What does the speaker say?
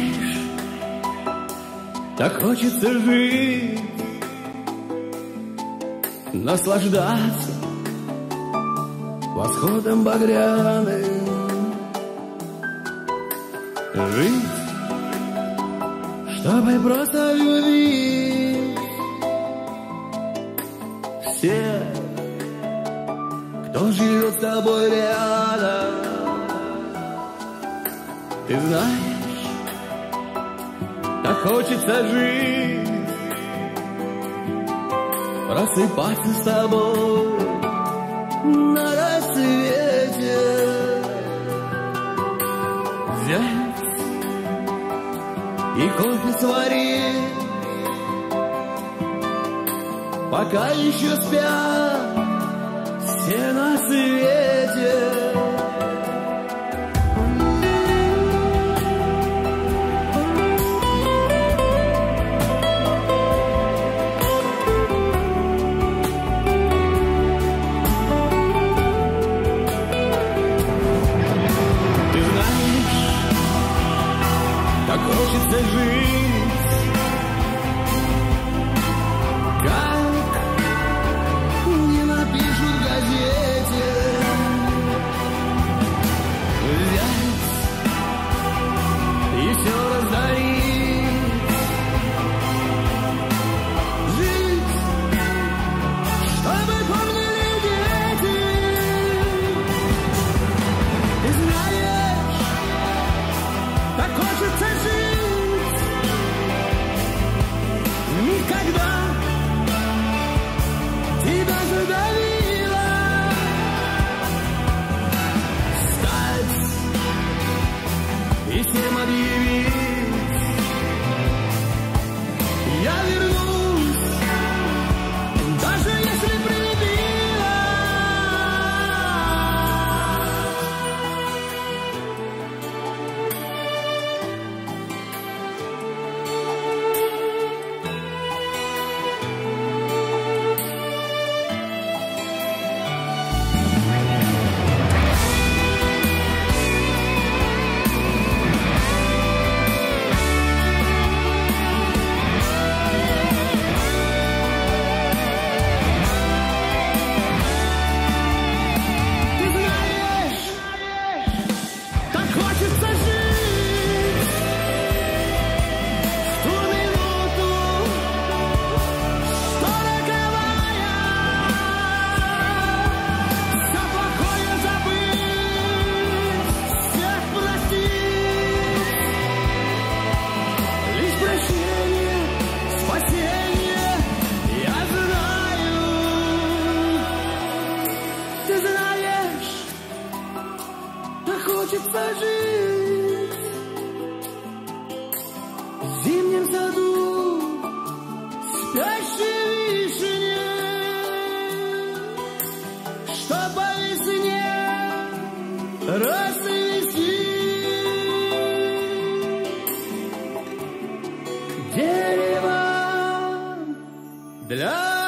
знаешь, так хочется жить, наслаждаться восходом багряным. Жить, чтобы просто любить всех, кто живет с тобой рядом. Ты знаешь, так хочется жить, просыпаться с тобой на рассвете. Взять и кофе сварить, пока еще спят все на так хочется жить в зимнем саду спящей вишне, что по весне расцвести. Дерево для